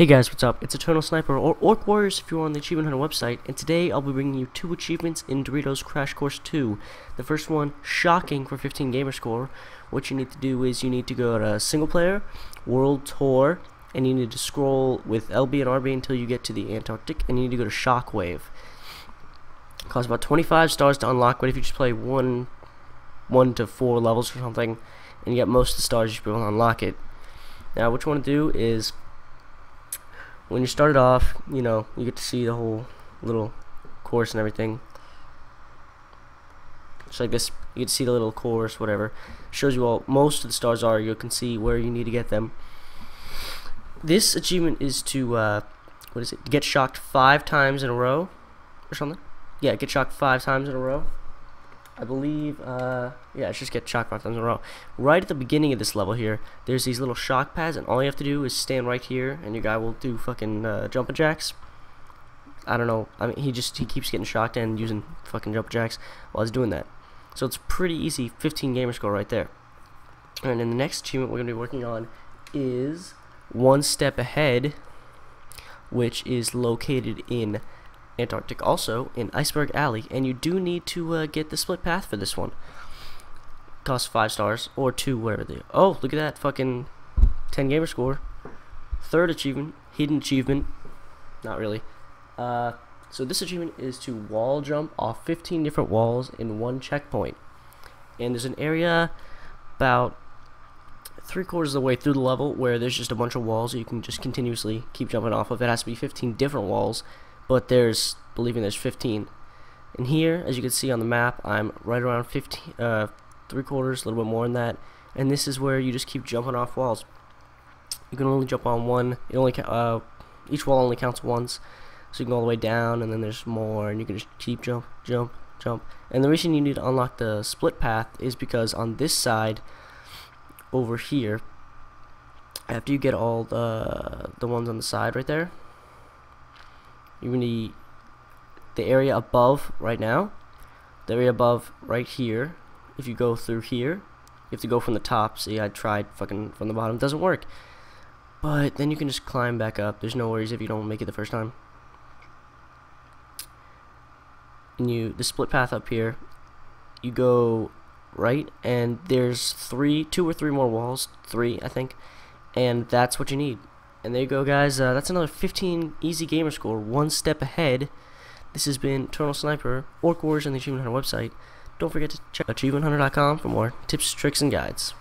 Hey guys, what's up? It's Eternal Sniper, or Orc Warriors if you're on the Achievement Hunter website, and today I'll be bringing you two achievements in Doritos Crash Course 2. The first one, shocking for 15 gamer score. What you need to do is you need to go to Single Player, World Tour, and you need to scroll with LB and RB until you get to the Antarctic, and you need to go to Shockwave. It costs about 25 stars to unlock, but if you just play one, one to four levels or something, and you get most of the stars, you should be able to unlock it. Now, what you want to do is when you start it off, you know, you get to see the whole little course and everything. Just like this, you get to see the little course, whatever. Shows you all, most of the stars are, you can see where you need to get them. This achievement is to, uh, what is it, get shocked five times in a row, or something. Yeah, get shocked five times in a row. I believe, uh, yeah, let's just get shock five times in a row. Right at the beginning of this level here, there's these little shock pads, and all you have to do is stand right here, and your guy will do fucking uh, jumping jacks. I don't know. I mean, he just he keeps getting shocked and using fucking jumping jacks while he's doing that. So it's pretty easy. 15 gamer score right there. And then the next achievement we're gonna be working on is one step ahead, which is located in Antarctic also in Iceberg Alley, and you do need to uh, get the split path for this one. Costs five stars or two, whatever they. Oh, look at that fucking 10 gamer score. Third achievement, hidden achievement. Not really. Uh, so this achievement is to wall jump off 15 different walls in one checkpoint, and there's an area about three quarters of the way through the level where there's just a bunch of walls you can just continuously keep jumping off of. It has to be 15 different walls but there's believing there's 15 and here as you can see on the map I'm right around 15 uh, three quarters a little bit more than that. And this is where you just keep jumping off walls. You can only jump on one it only uh, each wall only counts once. So you can go all the way down and then there's more and you can just keep jump jump jump. And the reason you need to unlock the split path is because on this side over here after you get all the the ones on the side right there you need the area above right now the area above right here. If you go through here you have to go from the top. See I tried fucking from the bottom. Doesn't work. But then you can just climb back up. There's no worries if you don't make it the first time. And you the split path up here you go right and there's three two or three more walls three I think and that's what you need and there you go, guys. Uh, that's another 15 easy gamer score, one step ahead. This has been Eternal Sniper, Orc Wars on the Achievement Hunter website. Don't forget to check out achievementhunter.com for more tips, tricks, and guides.